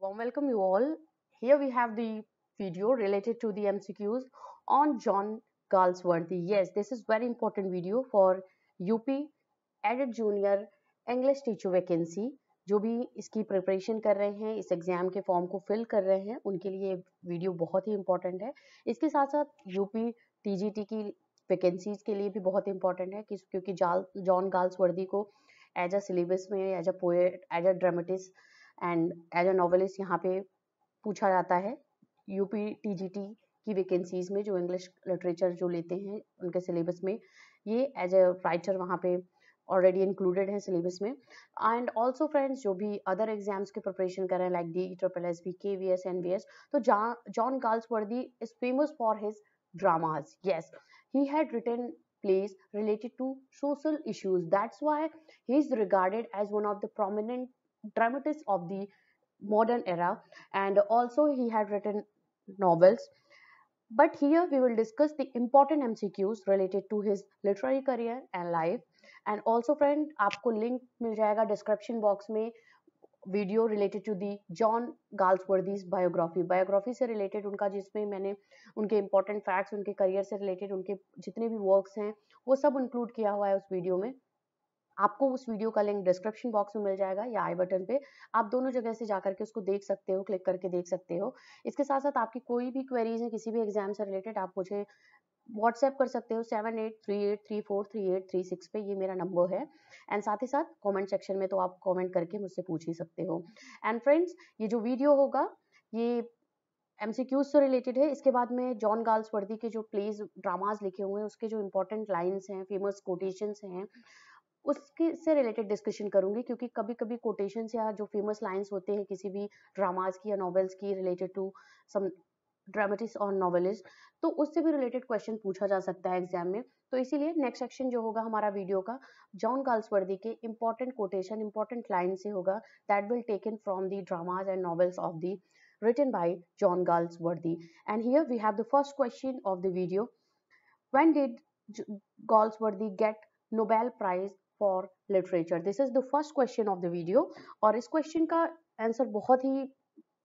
Warm welcome you all. Here we have the video related to the MCQs on John Galsworthy. Yes, this is very important video for UP Added Junior English Teacher Vacancy. जो भी इसकी preparation कर रहे हैं इस exam के form को fill कर रहे हैं उनके लिए वीडियो बहुत ही इंपॉर्टेंट है इसके साथ साथ यूपी टीजीटी की वैकेंसीज के लिए भी बहुत इंपॉर्टेंट है क्योंकि जाल जॉन गाल्स वर्दी को एज अ सिलेबस में as a poet as a dramatist and as a novelist यहाँ पे पूछा जाता है यूपी टीजीटी की वैकेंसीज में जो इंग्लिश लिटरेचर जो लेते हैं, उनके सिलेबस में, ये एज अ राइटर वहाँ पे ऑलरेडी इंक्लूडेड है सिलेबस में। एंड ऑल्सो फ्रेंड्स जो भी अदर एग्ज़ाम्स की प्रिपरेशन कर रहे हैं like D triple S B K V S N V S तो John Galsworthy is famous for his dramas, yes. He had written plays related to social issues. That's why he is regarded as one of the prominent dramatist of the modern era and also he had written novels but here we will discuss the important mcqs related to his literary career and life and also friend आपको link मिल जाएगा description box में video related to the John Galsworthy's biography biography से related उनका जिसमें मैंने उनके important facts उनके करियर से रिलेटेड उनके जितने भी वर्क्स हैं वो सब इंक्लूड किया हुआ है उस वीडियो में आपको उस वीडियो का लिंक डिस्क्रिप्शन बॉक्स में मिल जाएगा या आई बटन पे। आप दोनों जगह से जाकर के उसको देख सकते हो क्लिक करके देख सकते हो। इसके साथ साथ आपकी कोई भी क्वेरीज है, किसी भी एग्ज़ाम से रिलेटेड आप मुझे व्हाट्सएप कर सकते हो seven eight three eight three four three eight three six पे, ये मेरा नंबर है। एंड साथ ही साथ कमेंट सेक्शन में तो आप कमेंट करके मुझसे पूछ ही सकते हो। एंड फ्रेंड्स ये जो वीडियो होगा, ये एम से रिलेटेड है। इसके बाद में जॉन गार्ल्स वर्दी के जो प्लेज ड्रामाज लिखे हुए हैं, उसके जो इंपॉर्टेंट लाइन्स हैं फ़ेमस कोटेशंस हैं उसके से रिलेटेड डिस्कशन करूँगी, क्योंकि कभी कभी कोटेशंस या जो फ़ेमस लाइंस होते हैं, किसी भी ड्रामाज की या नॉवेल्स की रिलेटेड टू सम ड्रामेटिस्ट और नॉवेलिस्ट तो उससे भी रिलेटेड क्वेश्चन पूछा जा सकता है एग्ज़ाम में तो इसीलिए नेक्स्ट सेक्शन जो होगा हमारा वीडियो का जॉन गाल्सवर्दी के इंपॉर्टेंट कोटेशन इंपॉर्टेंट लाइन से होगा that will taken from the dramas and novels of the written by John Galsworthy. And here we have the first question of the video. When did Galsworthy get Nobel Prize for Literature? This is the first question of the video. और इस question का answer बहुत ही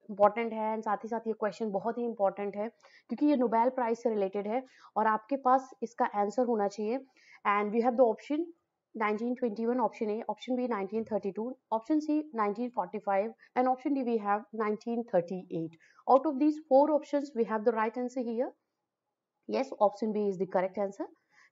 important है and साथ ही साथ ये question बहुत ही important है क्योंकि ये नोबेल प्राइज से रिलेटेड है और आपके पास इसका आंसर होना चाहिए and we have the option 1921 option A, option B 1932, option C 1945 and option D we have 1938. Out of these four options we have the right answer here. Yes, option B is the correct answer.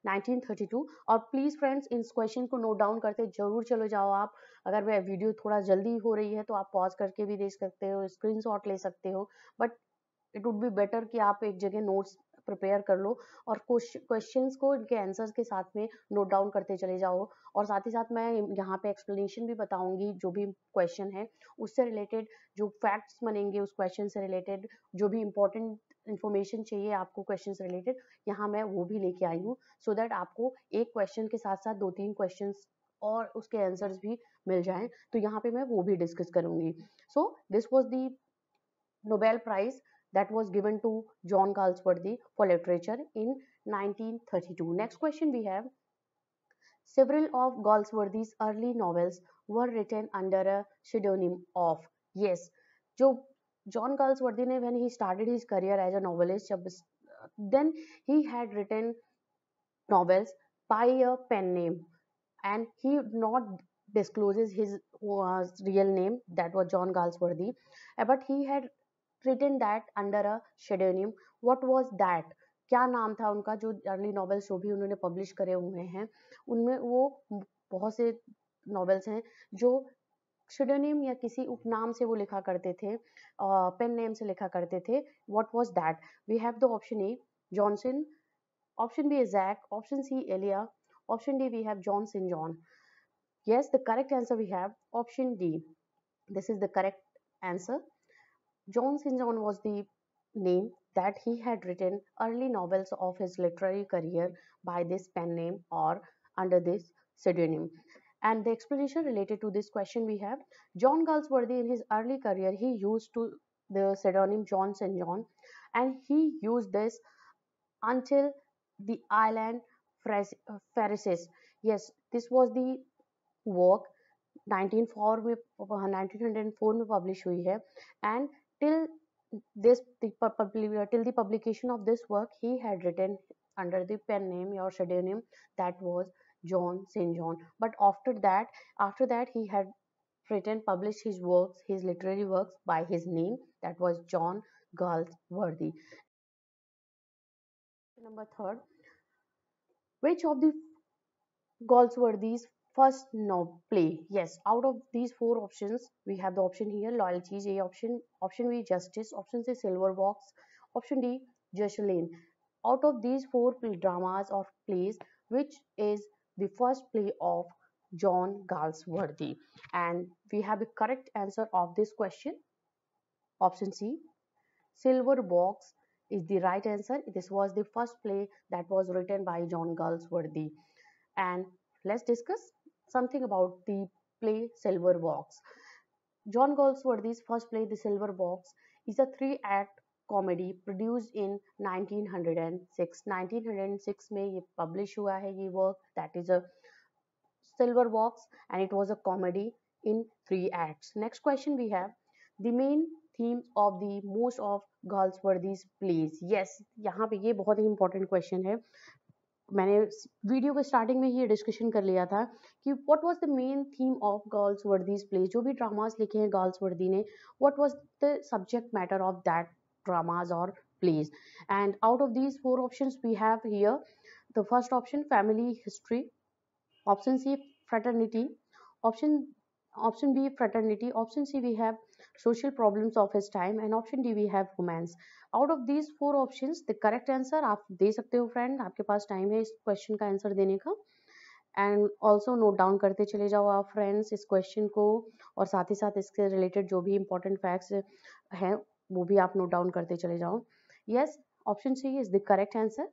1932 और please friends इस question को note down करते, ज़रूर चलो जाओ आप। अगर वह वीडियो थोड़ा जल्दी हो रही है तो आप पॉज करके भी देख सकते हो स्क्रीनशॉट ले सकते हो। But it would be better कि आप एक जगह नोट्स प्रिपेयर कर लो और क्वेश्चन को इनके आंसर्स के साथ में नोट डाउन करते चले जाओ। और साथ ही साथ मैं यहाँ पे एक्सप्लेनेशन भी बताऊँगी, जो भी क्वेश्चन है। उससे रिलेटेड जो फैक्ट्स बनेंगे, उस क्वेश्चन से रिलेटेड जो भी इंपॉर्टेंट इन्फॉर्मेशन चाहिए आपको क्वेश्चन रिलेटेड यहाँ मैं वो भी लेके आई हूँ। सो दैट आपको एक क्वेश्चन के साथ साथ दो तीन क्वेश्चन और उसके आंसर्स भी मिल जाएँ। तो यहाँ पे मैं वो भी डिस्कस करूँगी। So this was the Nobel prize that was given to John Galsworthy for literature in 1932. Next question we have Several of Galsworthy's early novels were written under a pseudonym of yes. जो John Galsworthy when he started his career as a novelist then he had written novels by a pen name and he not discloses his uh, real name that was John Galsworthy but he had written that under a pseudonym. What was that? क्या नाम था उनका जो early novels जो भी उन्होंने publish करे हुए हैं? उनमें वो बहुत से नॉवेल्स हैं जो pseudonym या किसी उपनाम से वो लिखा करते थे पेन नेम से लिखा करते थे। What was that we have the option A Johnson option B Jack option C Elia option D we have Johnson John yes, the correct answer we have, option d. This is the correct answer. John St. John was the name that he had written early novels of his literary career by this pen name or under this pseudonym. And the explanation related to this question we have John Galsworthy in his early career he used to the pseudonym John St. John and he used this until the island Pharisees. Yes, this was the work 1904 में 1904 में publish हुई है and till this the uh, till the publication of this work he had written under the pen name or pseudonym that was john st john. But after that after that he had written published his works his literary works by his name that was john galsworthy number third which of the galsworthy's first no play. Yes out of these four options we have the option here loyalties a option. Option b justice. Option c silver box. Option d Lane. out of these four dramas or plays which is the first play of john galsworthy? And we have the correct answer of this question. Option c silver box is the right answer. This was the first play that was written by john galsworthy. And let's discuss something about the play Silver Box. John Galsworthy's first play, The Silver Box, is a three-act comedy produced in 1906. 1906 में ये publish हुआ है ये work that is a Silver Box and it was a comedy in three acts. Next question we have the main themes of the most of Galsworthy's plays. Yes, यहाँ पे ये बहुत ही important question है मैंने video के starting में ही discussion कर लिया था कि what was the main theme of Galsworthy's play जो भी ड्रामाज लिखे हैं गर्ल्स वर्दी ने what was the subject matter of that dramas और plays and out of these four options we have here the first option family history option C fraternity option option b, fraternity. Option c, we have social problems of his time, and option d, we have romance. Out of these four option the correct answer आप दे सकते हो friend आपके पास time है इस question का answer देने का. एंड ऑल्सो नोट डाउन करते चले जाओ आप फ्रेंड्स इस क्वेश्चन को, और साथ ही साथ इसके रिलेटेड जो भी इंपॉर्टेंट फैक्ट्स हैं, वो भी आप नोट डाउन करते चले जाओ. Yes option C is the correct answer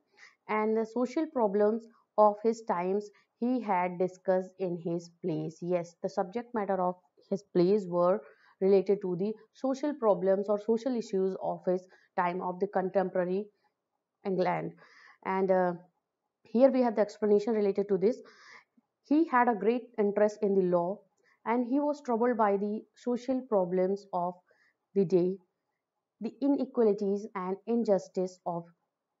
and the social problems of his times he had discussed in his plays yes, the subject matter of his plays were related to the social problems or social issues of his time of the contemporary England. And uh, here we have the explanation related to this. He had a great interest in the law and he was troubled by the social problems of the day, the inequalities and injustice of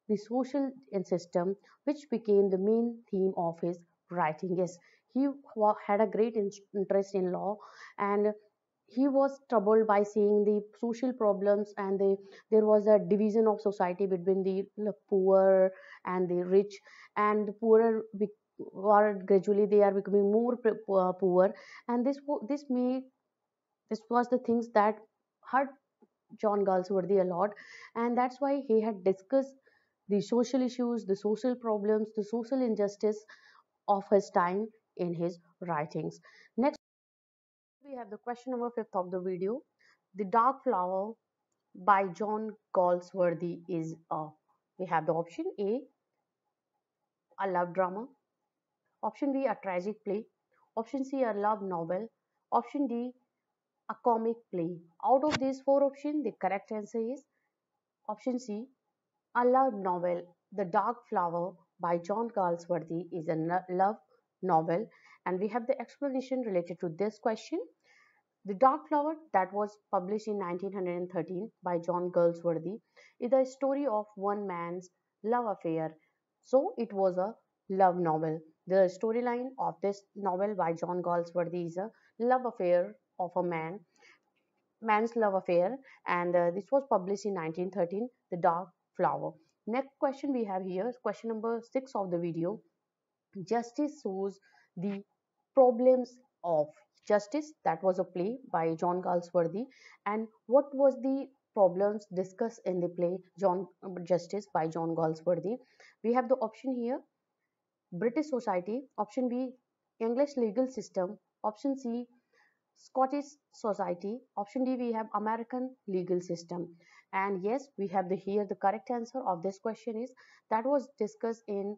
the social system, which became the main theme of his writing. Yes, he had a great interest in law and he was troubled by seeing the social problems and the, there was a division of society between the, poor and the rich. And the poorer gradually they are becoming more uh, poor. And this this made this was the things that hurt John Galsworthy a lot. And that's why he had discussed the social issues the social problems the social injustice of his time in his writings. Next have the question number fifth of the video. The Dark Flower by John Galsworthy is a. We have the option A, a love drama. Option B, a tragic play. Option C, a love novel. Option D, a comic play. Out of these four options, the correct answer is option C, a love novel. The Dark Flower by John Galsworthy is a love novel and we have the explanation related to this question the Dark Flower, that was published in 1913 by John Galsworthy, is the story of one man's love affair. So it was a love novel. The storyline of this novel by John Galsworthy is a love affair of a man, man's love affair, and uh, this was published in 1913, The Dark Flower. Next question we have here, question number six of the video. Justice shows the problems of Justice, that was a play by John Galsworthy. And what was the problems discussed in the play John Justice by John Galsworthy? We have the option here British society, option B English legal system, option C Scottish society, option D we have American legal system. And yes, we have the here the correct answer of this question is that was discussed in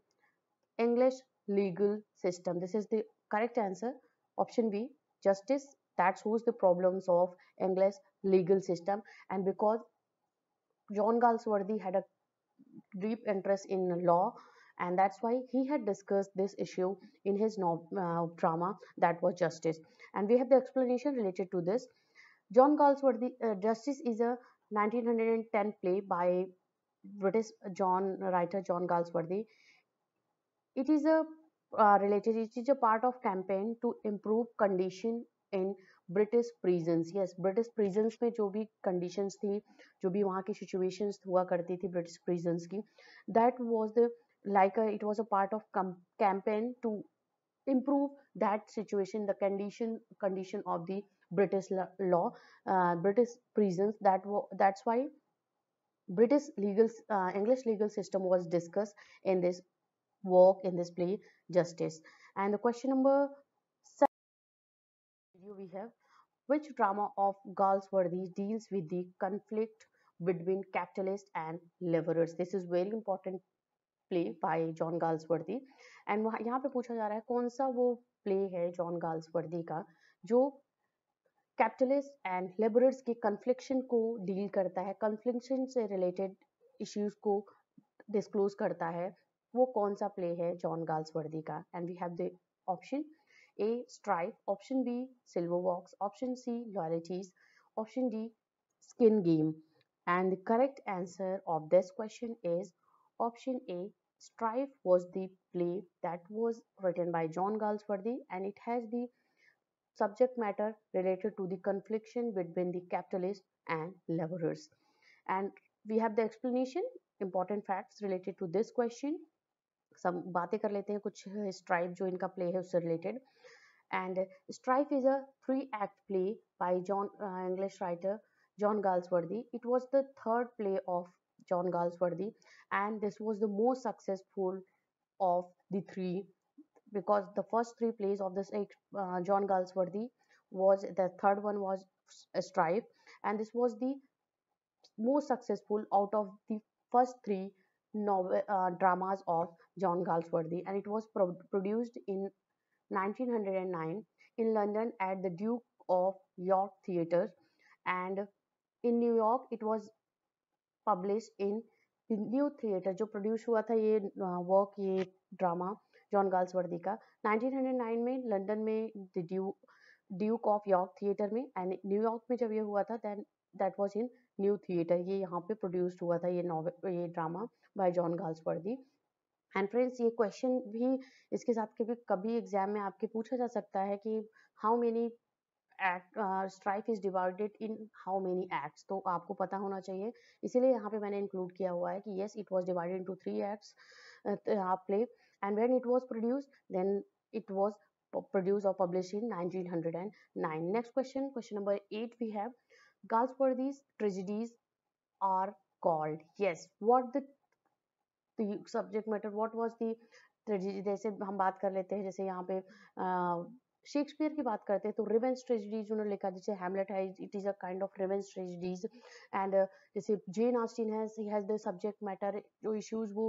English legal system. This is the correct answer. Option B justice that shows the problems of English legal system and because John Galsworthy had a deep interest in law and that's why he had discussed this issue in his no, uh, drama that was Justice. And we have the explanation related to this. John Galsworthy, uh, Justice is a 1910 play by British John writer John Galsworthy. It is a uh, related. It is a part of campaign to improve condition in British prisons yes British prisons में जो भी conditions थी जो भी वहाँ की situations हुआ करती थी ब्रिटिश प्रिजन्स की that was the like it was a part of campaign to improve that situation the condition condition of the british law uh, british prisons that that's why british legal uh, english legal system was discussed in this work in this play justice and the question number seven we have which drama of Galsworthy deals with the conflict between capitalists and laborers? This is very important play by John Galsworthy. And यहाँ पे पूछा जा रहा है कौन सा वो play है जॉन गाल्सवर्दी का जो कैपिटलिस्ट एंड लेबरर्स के कन्फ्लिक्शन को डील करता है कन्फ्लिक्शन से रिलेटेड इश्यूज़ को डिस्क्लोज करता है वो कौन सा प्ले है जॉन गाल्सवर्दी का and we have the option A. Strife. Option B. Silverwalks. Option C. Loyalties. Option D. Skin Game. And the correct answer of this question is option A. Strife was the play that was written by John Galsworthy and it has the subject matter related to the confliction between the capitalists and laborers. And we have the explanation, important facts related to this question. सब बातें कर लेते हैं, कुछ stripe जो इनका play है उससे related and Strife is a three act play by John English writer John Galsworthy it was the third play of John Galsworthy and this was the most successful of the three because the first three plays of this एक John Galsworthy was the third one was Strife and this was the most successful out of the first three dramas of John Galsworthy, and it was pro produced in 1909 in London at the Duke of York Theatre and in New York it was published in New Theatre जो produce हुआ था ये work ये drama John Galsworthy का। 1909 में London में Duke of York theatre में and New York में जब ये हुआ था then that was in New Theatre ये यहाँ पे प्रोड्यूस्ड हुआ था ये नॉवल ये drama by John Galsworthy and friends ये क्वेश्चन भी इसके साथ कभी कभी एग्ज़ाम में आपके पूछा जा सकता है कि how many act Strife is divided in how many acts तो आपको पता होना चाहिए। इसीलिए यहाँ पे मैंने इंक्लूड किया हुआ है कि yes it was divided into three acts play and when it was produce then it was produced or published in 1909 next question question number 8 we have galsworthy's tragedies are called. Yes, what the subject matter what was the जैसे हम बात कर लेते हैं, जैसे यहाँ पे Shakespeare की बात करते हैं तो रिवेंस ट्रेजिडीज उन्होंने लिखा, जैसे हैमलेट है it is a kind of revenge tragedies and जैसे Jane Austen he has the subject matter जो इश्यूज़ वो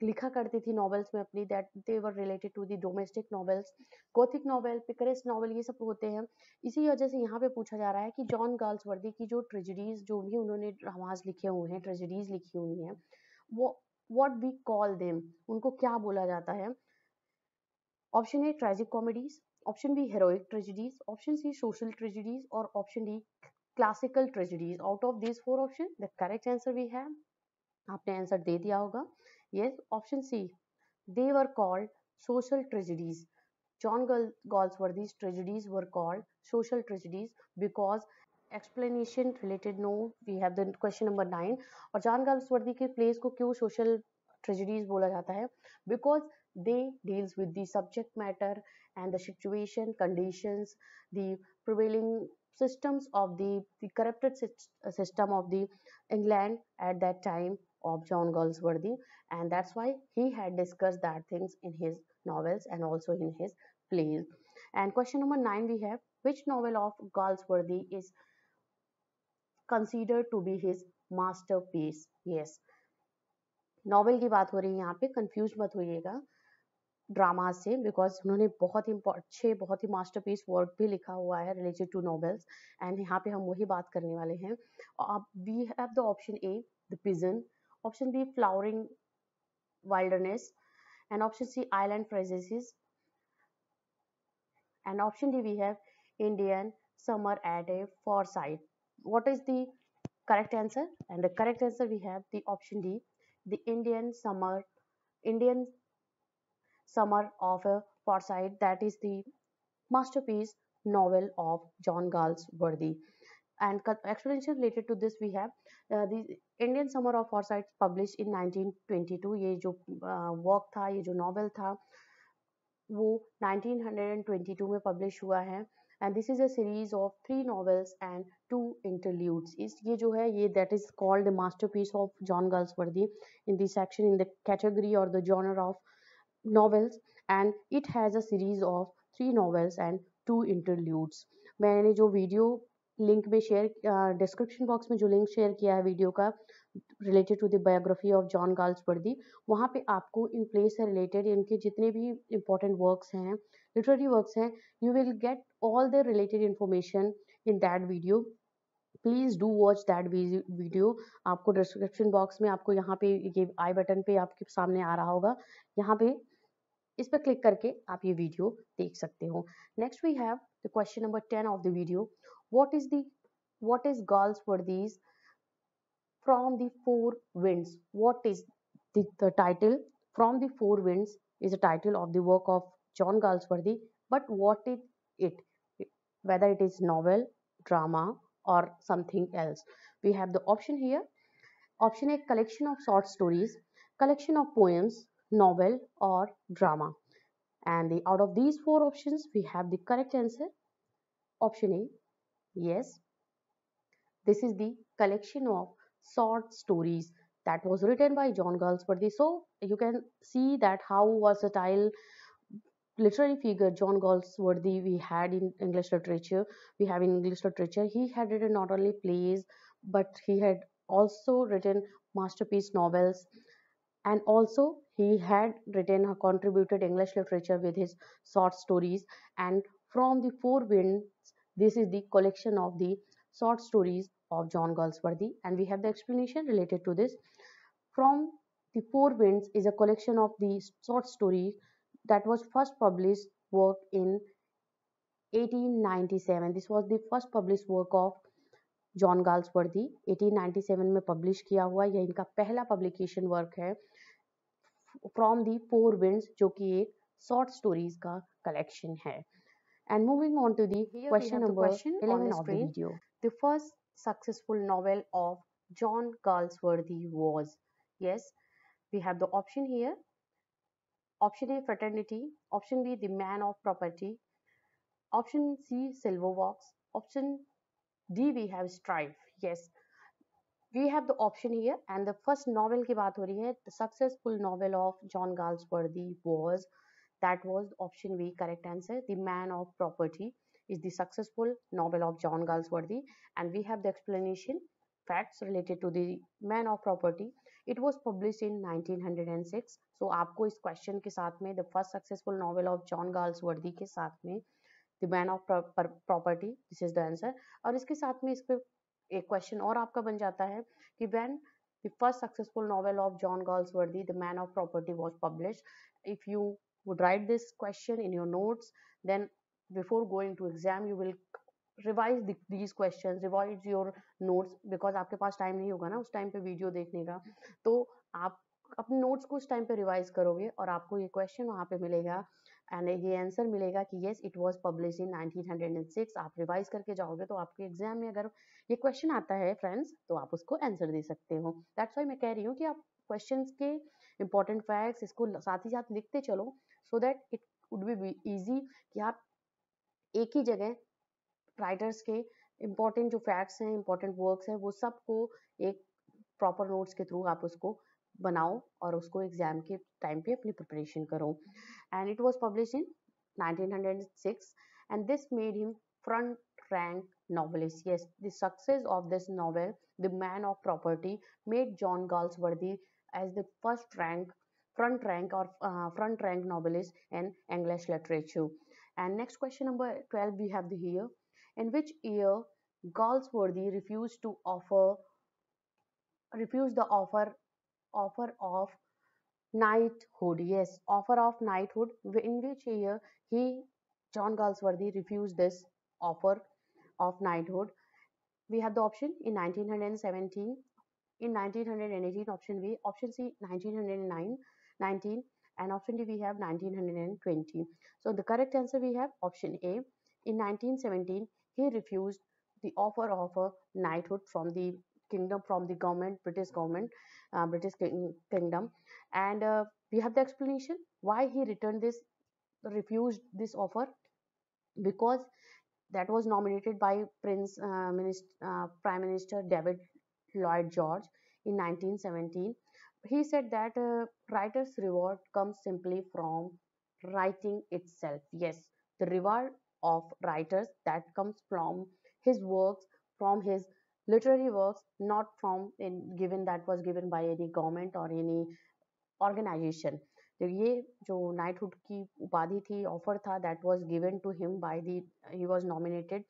लिखा करती थी नॉवेल्स में अपनी that they were related to the domestic novels gothic novel picaresque novel ये सब होते हैं। इसी वजह से यहाँ पे पूछा जा रहा है कि जॉन गर्ल्स वर्दी की जो ट्रेजिडीज जो भी उन्होंने ड्रामाज लिखे हुए हैं ट्रेजिडीज लिखी हुई हैं, वो व्हाट वी कॉल देम उनको क्या बोला जाता है? Option A tragic comedies option B heroic tragedies option C social tragedies और option D classical tragedies out of this four option the correct answer we have आपने आंसर दे दिया होगा. Yes option C they were called social tragedies. John galsworthy's tragedies were called social tragedies because explanation related no we have the question number 9 और जान Galsworthy के place को क्यों social tragedies बोला जाता है because they deals with the subject matter and the situation conditions the prevailing systems of the, the corrupted system of the england at that time of john galsworthy and that's why he had discussed that things in his novels and also in his plays and question number 9 we have which novel of galsworthy is considered to be his masterpiece, yes novel की बात हो रही है यहाँ पे confuse मत होइएगा drama से because उन्होंने बहुत ही अच्छे, बहुत ही मास्टरपीस वर्क भी लिखा हुआ है रिलेटेड टू नॉवेल्स एंड यहाँ पे हम वही बात करने वाले हैं अब we have the option A the pigeon option B flowering wilderness and option C, island phrases, and option D, we have Indian summer at a foresight. What is the correct answer? And the correct answer we have the option D the Indian summer Indian summer of a foresight that is the masterpiece novel of John Galsworthy and explanation related to this we have uh, the Indian summer of Forsyte publish in 1922 ये जो work uh, था ये जो novel था वो 1922 में publish हुआ है and this is a series of three novels and two interludes इस ये जो है, ये that is called the masterpiece of John Galsworthy in this section in the category or the genre of novels. And it has a series of three novels and two interludes. मैंने जो video link में share description box में जो link share किया है video का related to the biography of John Galsworthy वहाँ पे आपको इन प्लेस से रिलेटेड इनके जितने भी इंपॉर्टेंट वर्क्स हैं लिटरेरी वर्क्स हैं you will get all the related information in that video please do watch that video आपको डिस्क्रिप्शन बॉक्स में आपको यहाँ पे ये आई बटन पे आपके सामने आ रहा होगा। यहाँ पे इस पर क्लिक करके आप ये वीडियो देख सकते हो। Next we have the question number ten of the video what is the, what is Galsworthy's from the four winds. What is the, the title? From the four winds is the title of the work of John Galsworthy. But what is it? Whether it is novel drama or something else. We have the option here. Option A collection of short stories collection of poems novel or drama. And the, out of these four options we have the correct answer. Option A Yes, this is the collection of short stories that was written by John Galsworthy. So you can see that how versatile literary figure John Galsworthy we had in English literature. We have in English literature. He had written not only plays, but he had also written masterpiece novels and also he had written or contributed English literature with his short stories and from the four winds this is the collection of the short stories of John Galsworthy and we have the explanation related to this. From the Four Winds is a collection of the short stories that was first published work in 1897. This was the first published work of John Galsworthy 1897 में publish किया हुआ यह इनका पहला publication work है from the four winds जो कि एक शॉर्ट स्टोरीज का कलेक्शन है And moving on to the Here question number question 11 of the video. The first successful novel of John Galsworthy was, yes, we have the option here. Option A, Fraternity. Option B, The Man of Property. Option C, Silverwalks. Option D, we have Strife. Yes, we have the option here and the first novel की बात हो रही है the successful novel of John Galsworthy was that was option B, correct answer. The Man of Property Is the successful novel of John Galsworthy. And we have the explanation, facts related to the Man of Property. It was published in 1906. So आपको इस question के साथ में the first successful novel of John Galsworthy के साथ में The Man of Property, this is the answer. और इसके साथ में इस पर एक question और आपका बन जाता है कि when the first successful novel of John Galsworthy, The Man of Property was published. If you would write this question in your notes then before going to exam you will revise the, these questions revise your notes because आपके पास time नहीं होगा ना उस time पे video देखने का। तो आप अपने नोट्स को उस टाइम पे रिवाइज करोगे और आपको ये क्वेश्चन वहाँ पे मिलेगा एंड ये आंसर मिलेगा कि yes it was publish in 1906 आप रिवाइज करके जाओगे तो आपके एग्ज़ाम में अगर ये क्वेश्चन आता है फ्रेंड्स तो आप उसको आंसर दे सकते हो। दैट्स वाई मैं कह रही हूँ कि आप क्वेश्चंस के इंपॉर्टेंट फैक्ट्स इसको साथ ही साथ लिखते चलो so that it would be easy कि आप एक ही जगह राइटर्स के इंपॉर्टेंट जो फैक्ट्स हैं इंपॉर्टेंट वर्क्स हैं, वो सबको एक प्रॉपर नोट्स के थ्रू आप उसको बनाओ और उसको एग्ज़ाम के टाइम पे अपनी प्रिपरेशन करो। And it was publish in 1906 and this made him front rank novelist yes the success of this novel the man of property made John Galsworthy as the first rank front rank or front rank novelist in English literature And next question number 12 we have the here. In which year Galsworthy refused to offer refused the offer offer of knighthood? Yes offer of knighthood. In which year he john galsworthy refused this offer of knighthood? We have the option in 1917 in 1918 option b option c 1909 19 and option d we have 1920 so the correct answer we have option a. In 1917 he refused the offer of a knighthood from the kingdom from the government british government uh, british kingdom. And uh, we have the explanation why he returned this refused this offer because that was nominated by Prince uh, Minister, uh, Prime Minister David Lloyd George in 1917 He said that uh, writer's reward comes simply from writing itself. Yes, the reward of writers that comes from his works, from his literary works, not from in given that was given by any government or any organization. तो ये जो knighthood की उपाधि थी offer था that was given to him by the he was nominated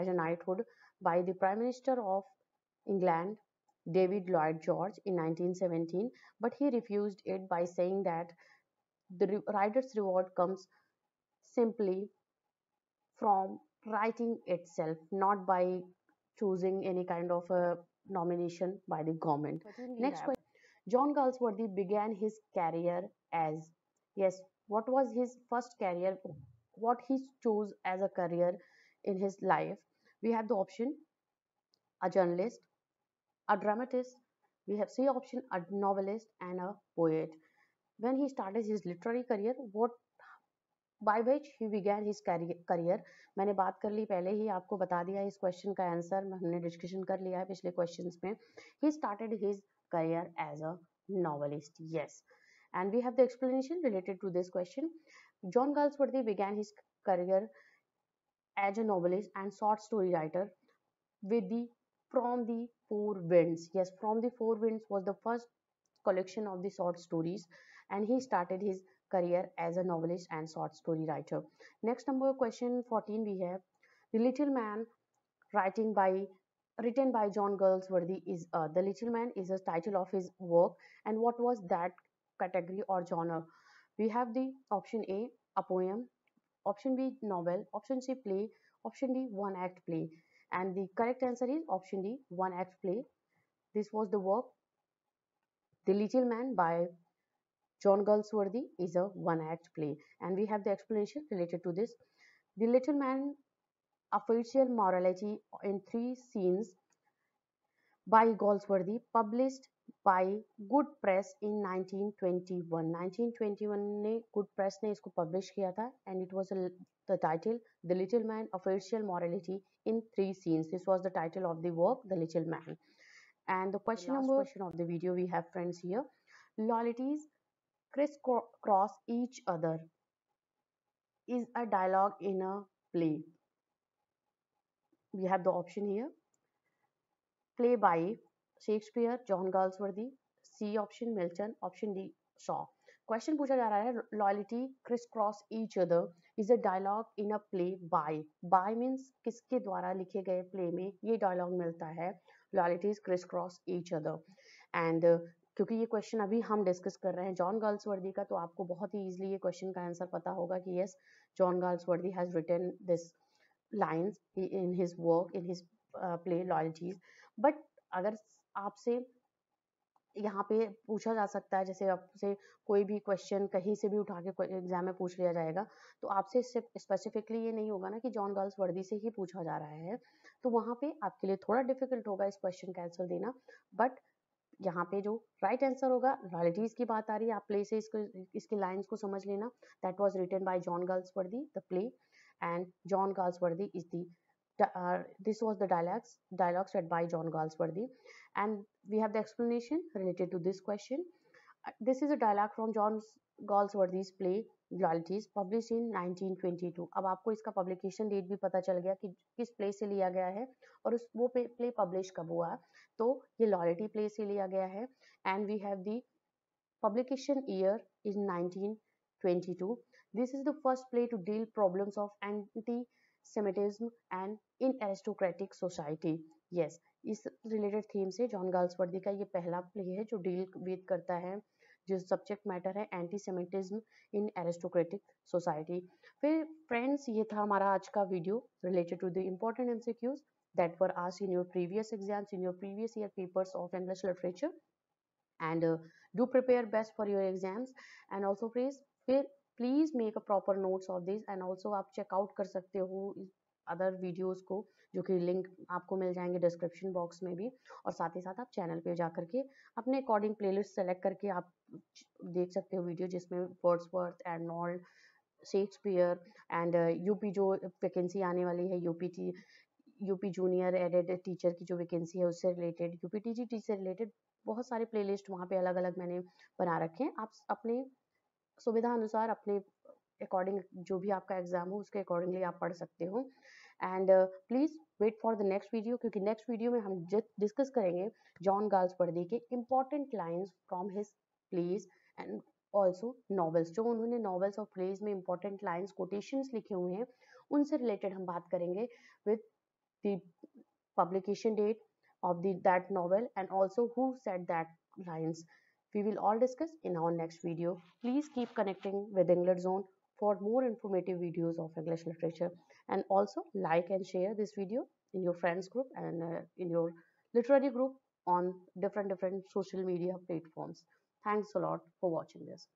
as a knighthood by the prime minister of England David Lloyd George in 1917, but he refused it by saying that the writer's reward comes simply from writing itself, not by choosing any kind of a nomination by the government. Next question. John Galsworthy began his career as yes what was his first career what he chose as a career in his life we have the option a journalist a dramatist we have c option a novelist and a poet when he started his literary career what by which he began his career मैंने बात कर ली पहले ही आपको बता दिया इस question का answer हमने डिस्कशन कर लिया है पिछले क्वेश्चंस में he started his career as a novelist yes and we have the explanation related to this question. John Galsworthy began his career as a novelist and short story writer with the From the Four Winds. Yes, From the Four Winds was the first collection of the short stories and he started his career as a novelist and short story writer. Next number question 14 we have The Little Man writing by written by John Galsworthy is uh, The Little Man is the title of his work and what was that category or genre. We have the option A, a poem, option B, novel, option C, play, option D, one act play. And the correct answer is option D, one act play. This was the work The Little Man by John Galsworthy is a one act play. And we have the explanation related to this. The Little Man, official morality in three scenes by Galsworthy, published bye good press in 1921 1921 ने good press ने इसको publish किया था and it was the title the little man official morality in three scenes this was the title of the work the little man and the question number question of the video we have friends here loyalties crisscross each other is a dialogue in a play we have the option here play by Shakespeare John Galsworthy C option Milton option D Shaw question पूछा जा रहा है loyalty criss cross each other is a dialogue in a play by by means किसके द्वारा लिखे गए play में ये डायलॉग मिलता है? Loyalties criss cross each other and क्योंकि ये क्वेश्चन अभी हम डिस्कस कर रहे हैं जॉन गर्ल्सवर्दी का तो आपको बहुत ही इजीली ये क्वेश्चन का आंसर पता होगा कि yes John Galsworthy has written this lines in his work in his play Loyalties but अगर आपसे यहाँ पे पूछा जा सकता है, जैसे आपसे कोई भी क्वेश्चन कहीं से भी उठा के एग्ज़ाम में पूछ लिया जाएगा तो आपसे स्पेसिफिकली ये नहीं होगा ना कि जॉन गर्ल्स वर्दी से ही पूछा जा रहा है तो वहाँ पे आपके लिए थोड़ा डिफ़िकल्ट होगा इस क्वेश्चन का आंसर देना बट यहाँ पे जो राइट right आंसर होगा रॉयल्टीज की बात आ रही है, आप प्ले से इसको, इसकी लाइंस को समझ लेना that was written by John Galsworthy the play and John Galsworthy is the uh, this was the dialogues dialogue said by John Galsworthy and we have the explanation related to this question uh, this is a dialogue from John Galsworthy's play loyalties published in 1922 अब आपको इसका publication date भी पता चल गया कि किस play से लिया गया है और उस वो play publish कब हुआ तो ये loyalty play से लिया गया है and we have the publication year is 1922 this is the first play to deal problems of anti Semitism and in aristocratic society yes इस रिलेटेड थीम से जॉन गाल्सवर्दी का ये पहला प्ले है जो डील विद करता है जो सब्जेक्ट मैटर है anti Semitism in aristocratic society फिर फ्रेंड्स ये था हमारा आज का video related to the important MCQs that were asked in your previous exams in your previous year papers of english literature. And uh, do prepare best for your exams and also please please make a proper notes of this and also आप check out कर सकते हो other videos को, जो कि link आपको मिल जाएँगे description box में भी। और साथ ही साथ आप चैनल पे जा करके अपने अकॉर्डिंग प्लेलिस्ट सेलेक्ट करके आप देख सकते हो वीडियो जिसमें Wordsworth and नॉल्ड Shakespeare and UP जो वैकेंसी आने वाली है यूपी की यूपी जूनियर एडेड टीचर की जो वैकेंसी है उससे related UP T G T से रिलेटेड बहुत सारे प्लेलिस्ट वहाँ पे अलग अलग मैंने बना रखे हैं। आप अपने सुविधा अनुसार अपने अकॉर्डिंग जो भी आपका एग्ज़ाम हो, उसके अकॉर्डिंगली आप पढ़ सकते हो। And please wait for the next video क्योंकि नेक्स्ट वीडियो में हम डिस्कस करेंगे जॉन गार्ल्स पर्दे के important lines from his plays and also novels जो उन्होंने नॉवेल्स और प्लेज में इंपॉर्टेंट लाइन्स कोटेशंस लिखे हुए हैं, उनसे रिलेटेड हम बात करेंगे with the publication date of the, that and also who said that lines we will all discuss in our next video. Please keep connecting with english zone for more informative videos of english literature. And also like and share this video in your friends group and uh, in your literary group on different different social media platforms. Thanks a lot for watching this